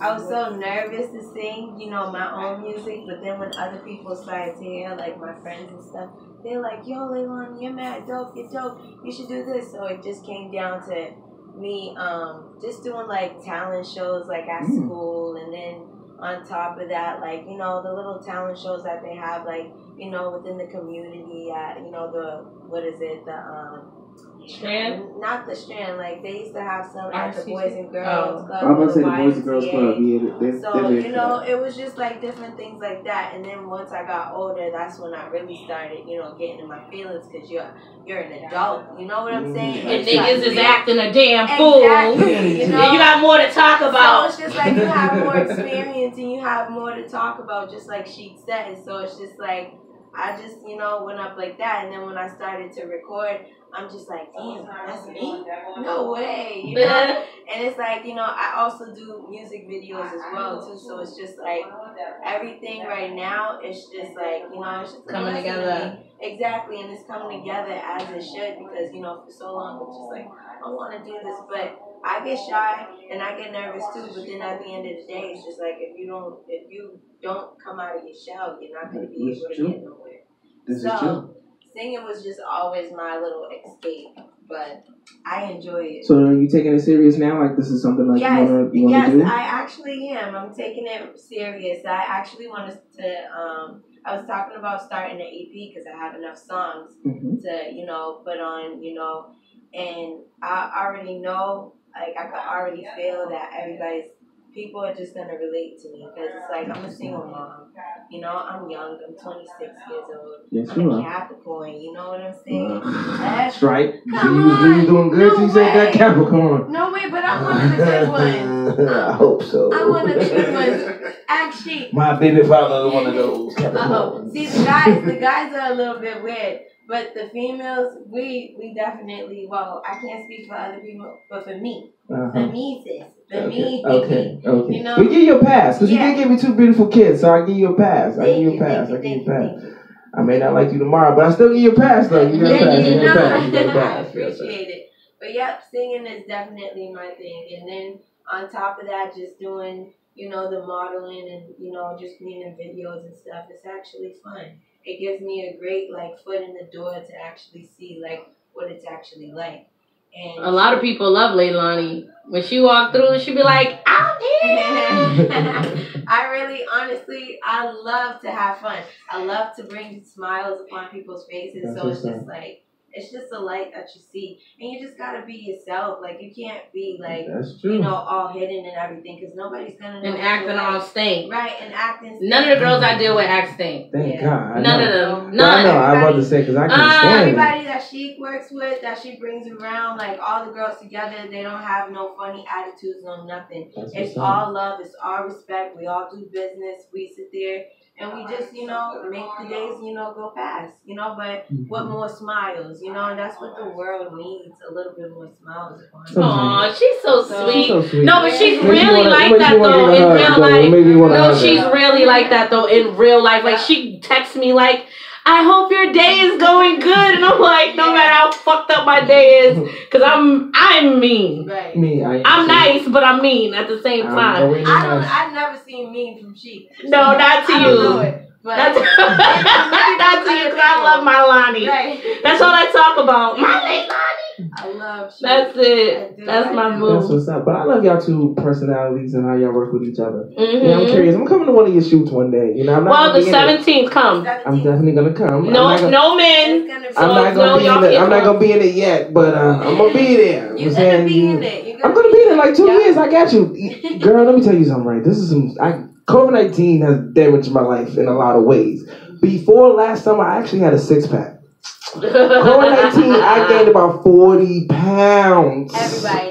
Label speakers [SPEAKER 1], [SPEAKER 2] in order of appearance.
[SPEAKER 1] I was so nervous to sing, you know, my own music, but then when other people started to hear, like my friends and stuff, they're like, yo, Leilani, you're mad dope, you're dope, you should do this. So it just came down to me um, just doing like talent shows like at mm. school and then on top of that, like, you know, the little talent shows that they have, like, you know, within the community at, you know, the, what is it, the, um,
[SPEAKER 2] Strand?
[SPEAKER 1] Not the Strand. Like they used to have some at the Boys and Girls
[SPEAKER 3] oh. Club. I'm about to say the Boys and Girls Club. Yeah,
[SPEAKER 1] they, so you know, it was just like different things like that. And then once I got older, that's when I really started, you know, getting in my feelings because you're you're an adult. You know what I'm saying?
[SPEAKER 2] And niggas is acting a damn fool. Exactly, you, know? you got more to talk about.
[SPEAKER 1] So it's just like you have more experience and you have more to talk about, just like she said. So it's just like I just, you know, went up like that. And then when I started to record, I'm just like, damn, that's me? No way. You know? and it's like, you know, I also do music videos as well, too. So it's just like everything right now, it's just like, you know, it's just
[SPEAKER 2] coming together.
[SPEAKER 1] Exactly. And it's coming together as it should because, you know, for so long, it's just like, I want to do this. But I get shy and I get nervous too, but then at the end of the day, it's just like if you don't if you don't come out of your shell, you're not going to be able to get nowhere.
[SPEAKER 3] This so, is true.
[SPEAKER 1] Singing was just always my little escape, but I enjoy it.
[SPEAKER 3] So are you taking it serious now? Like this is something like yes, you wanna, you wanna
[SPEAKER 1] yes,
[SPEAKER 3] do?
[SPEAKER 1] I actually am. I'm taking it serious. I actually wanted to. Um, I was talking about starting an EP because I have enough songs mm-hmm. to you know put on you know, and I already know like I could already feel that everybody's people are just gonna relate to me because it's like I'm a single mom. You know, I'm young. I'm 26 years old. Yes, I'm a Capricorn. You know what I'm saying? Uh,
[SPEAKER 3] that's right. Come you, on. you doing good. No you said that Capricorn.
[SPEAKER 1] No way, but I'm one of the good ones.
[SPEAKER 3] I hope so.
[SPEAKER 1] I want the good ones. Actually,
[SPEAKER 3] my baby father is one of those. Oh,
[SPEAKER 1] see the guys. The guys are a little bit weird. But the females, we we definitely well, I can't speak for other people, but for me, uh-huh. for me, sis, for okay. me,
[SPEAKER 3] okay, okay. You know, we give you a pass because yeah. you did give me two beautiful kids, so I give you a pass. I give you a pass. I give you a pass. I may not like you tomorrow, but I still give you a pass though. You get a pass. You get a pass. You get a pass.
[SPEAKER 1] I appreciate it. But yep, singing is definitely my thing, and then on top of that, just doing you know the modeling and you know just being in videos and stuff. It's actually fun it gives me a great like foot in the door to actually see like what it's actually like. And
[SPEAKER 2] a lot of people love Leilani. When she walk through, she'd be like, "Out here."
[SPEAKER 1] I really, honestly, I love to have fun. I love to bring smiles upon people's faces. That's so it's just like it's just the light that you see, and you just gotta be yourself. Like you can't be like you know all hidden and everything because nobody's gonna know.
[SPEAKER 2] And acting all stink.
[SPEAKER 1] Right, and acting.
[SPEAKER 2] None of the girls I deal with act stink.
[SPEAKER 3] Thank yeah. God.
[SPEAKER 2] None of them. None. I
[SPEAKER 3] know. I'm about to say because I can't uh,
[SPEAKER 1] stand everybody that she works with, that she brings around, like all the girls together, they don't have no funny attitudes, no nothing. That's it's all love. It's all respect. We all do business. We sit there and we just, you know, make the days, you know, go past, you know, but mm-hmm. what more smiles, you know, and that's what the world needs, a little bit more smiles.
[SPEAKER 2] Aw, she's so, so sweet. so sweet. No, but she's really like that though in real life. No, she's really like that though in real life. Like she texts me like, I hope your day is going good. And I'm like, no matter how fucked up my day is, because I'm I'm mean.
[SPEAKER 1] Right.
[SPEAKER 3] Me, I
[SPEAKER 2] am nice, but I'm mean at the same time.
[SPEAKER 1] I don't. I've never seen mean from she.
[SPEAKER 2] No, not to you. But that's that's you because I love my Lani. Right. That's all I talk about. My Lani.
[SPEAKER 1] I love. She.
[SPEAKER 2] That's it. That's I my move.
[SPEAKER 3] That's what's up. But I love y'all two personalities and how y'all work with each other. Mm-hmm. Yeah, I'm curious. I'm coming to one of your shoots one day. You know, I'm not
[SPEAKER 2] well, the 17th come.
[SPEAKER 3] I'm definitely gonna come.
[SPEAKER 2] No,
[SPEAKER 3] gonna,
[SPEAKER 2] no men.
[SPEAKER 3] I'm not gonna be in it. I'm not gonna be in it yet, but uh, I'm gonna be there.
[SPEAKER 1] You're gonna be in it.
[SPEAKER 3] I'm gonna be in it like two years. I got you, girl. Let me tell you something. Right, this is some. I COVID nineteen has damaged my life in a lot of ways. Before last summer, I actually had a six pack. Nineteen, I gained about forty pounds.
[SPEAKER 1] Everybody.